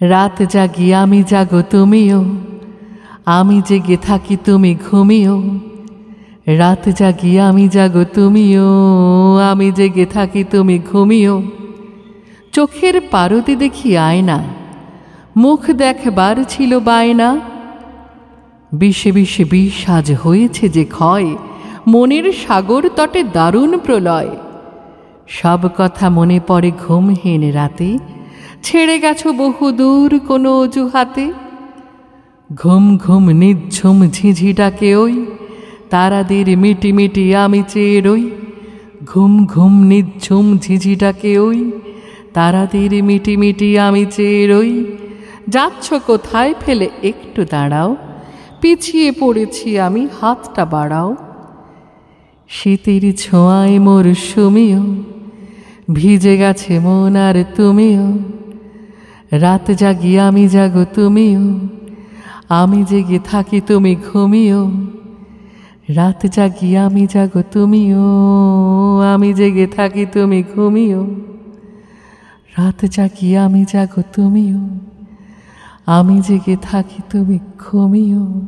রাত জাগি, আমি জাগো তুমিও। আমি জেগে থাকি, তুমি ঘুমিও। রাত জাগি, আমি জাগো তুমিও। আমি জেগে থাকি, তুমি ঘুমিও। চোখের পারতি দেখি আয়না। মুখ দেখবার ছিল বায়না। বিষে বিষে বিষ আজ হয়েছে যে ক্ষয়। মনের সাগর তটে দারুণ প্রলয়। সব কথা মনে পড়ে ঘুমহীন রাতে। ছেড়ে গেছো বহু দূর কোনো অজুহাতে? ঘুম ঘুম নিঝুম ঝিঝি ডাকে ওই, তারাদের মিটি মিটি আমি চেয়ে রই ঘুম ঘুম নিঝুম ঝিঝি ডাকে ওই, তারাদের মিটি মিটি আমি চেয়ে রই যাচ্ছ কোথায় ফেলে একটু দাঁড়াও, পিছিয়ে পড়েছি আমি হাতটা বাড়াও। শীতের ছোঁয়ায় মোর সুমিও ভিজে গেছে মন আর তুমিও। রাত জাগি আমি জাগো তুমিও, আমি জেগে থাকি তুমি ঘুমিও। রাত জাগি আমি জাগো তুমিও, আমি জেগে থাকি তুমি ঘুমিও। রাত জাগি আমি জাগো তুমিও, আমি জেগে থাকি তুমি ঘুমিও।